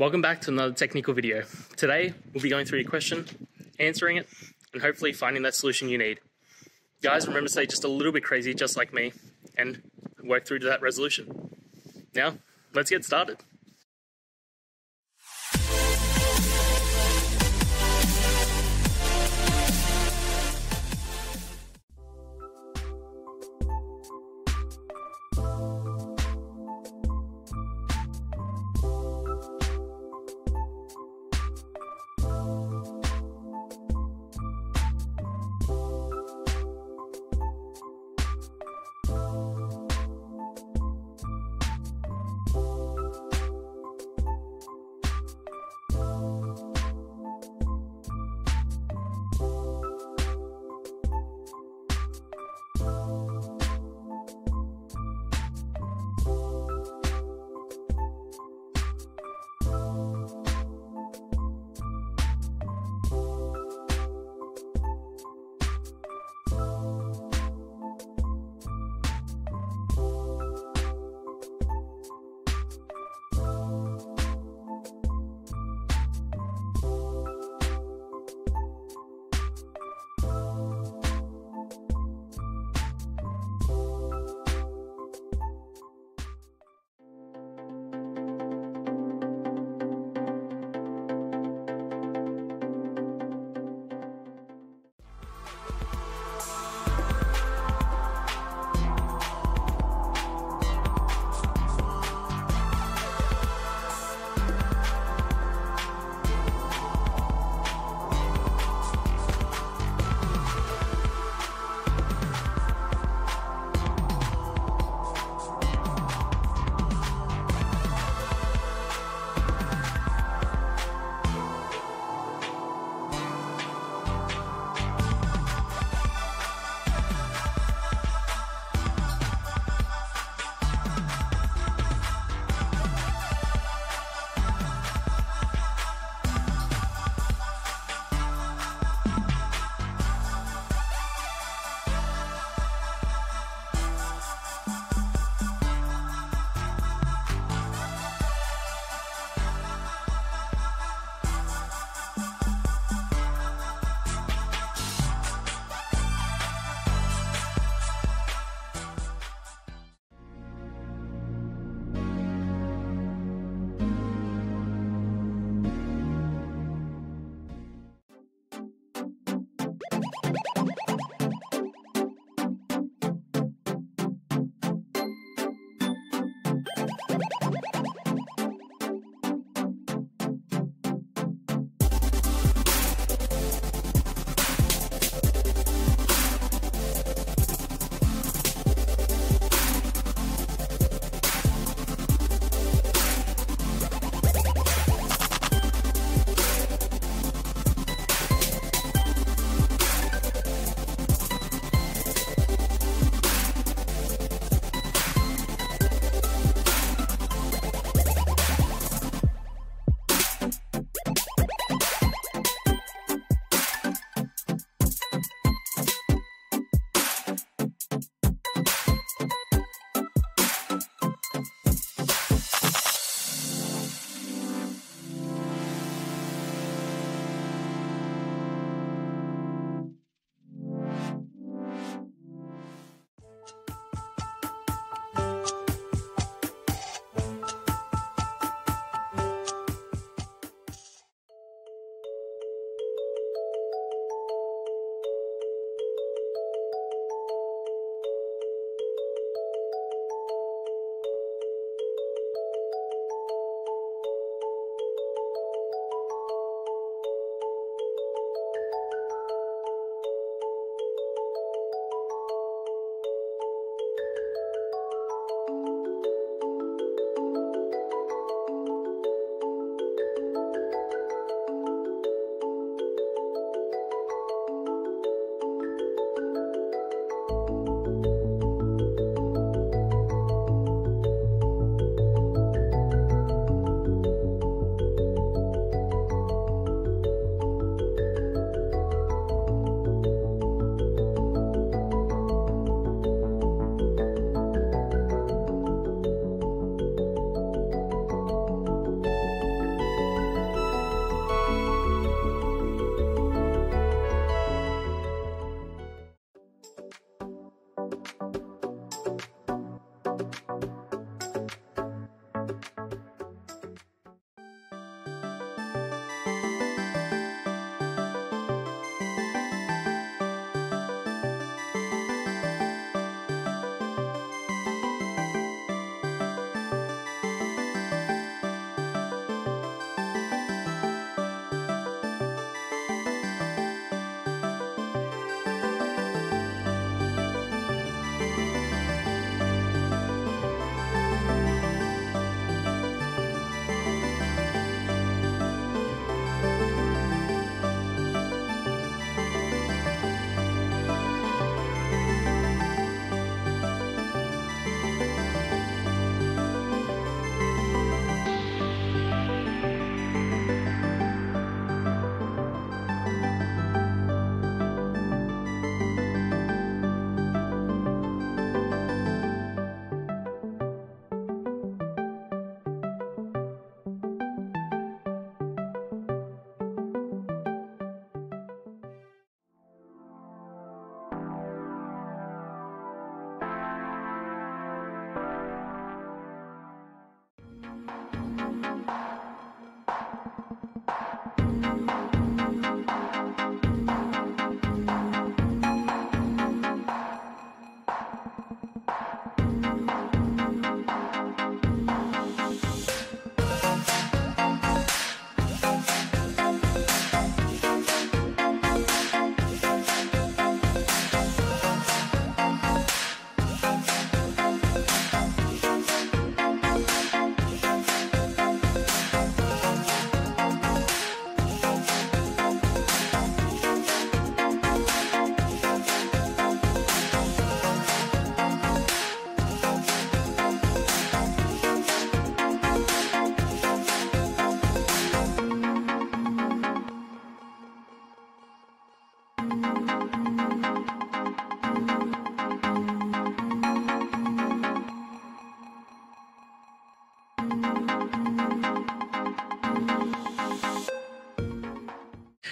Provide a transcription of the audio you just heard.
Welcome back to another technical video. Today, we'll be going through your question, answering it, and hopefully finding that solution you need. Guys, remember to stay just a little bit crazy, just like me, and work through to that resolution. Now, let's get started.